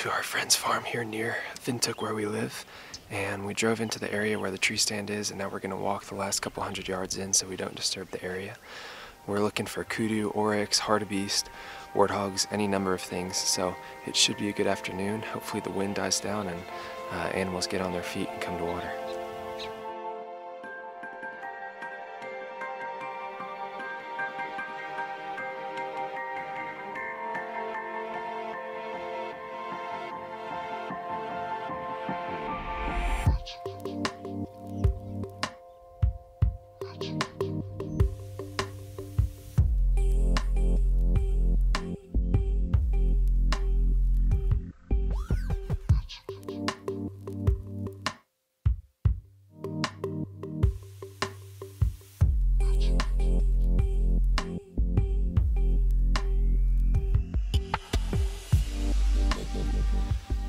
to our friend's farm here near Fintook where we live and we drove into the area where the tree stand is and now we're going to walk the last couple hundred yards in so we don't disturb the area. We're looking for kudu, oryx, hartebeest, warthogs, any number of things so it should be a good afternoon. Hopefully the wind dies down and uh, animals get on their feet and come to water.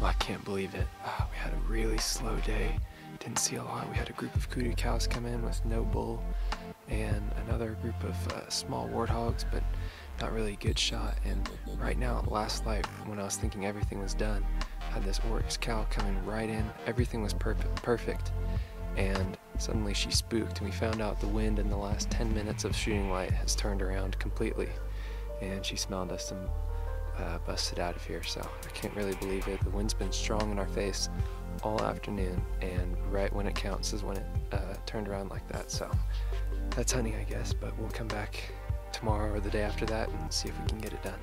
I can't believe it. Uh, we had a really slow day. Didn't see a lot. We had a group of kudu cows come in with no bull and another group of uh, small warthogs, but not really a good shot. And right now, last light, when I was thinking everything was done, I had this oryx cow coming right in. Everything was perfect, perfect. And suddenly she spooked, and we found out the wind in the last 10 minutes of shooting light has turned around completely. And she smelled us and uh, busted out of here, so I can't really believe it. The wind's been strong in our face all afternoon, and right when it counts is when it uh, turned around like that. So that's hunting, I guess, but we'll come back tomorrow or the day after that and see if we can get it done.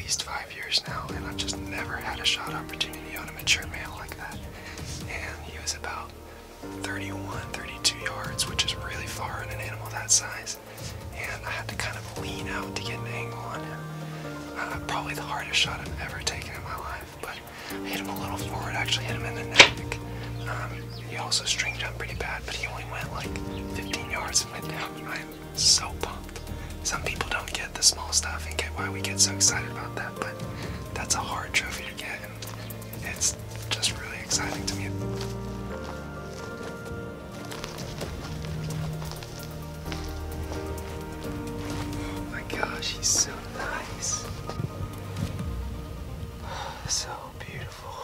Least five years now, and I've just never had a shot opportunity on a mature male like that. And he was about 31, 32 yards, which is really far in an animal that size. And I had to kind of lean out to get an angle on him. Uh, probably the hardest shot I've ever taken in my life, but I hit him a little forward, actually hit him in the neck. Um, he also string jumped pretty bad, but he only went like 15 yards and went down. I am so pumped. Some people don't get the small stuff and get why we get so excited about that, but that's a hard trophy to get, and it's just really exciting to me. Oh my gosh, he's so nice. So beautiful.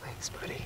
Thanks, buddy.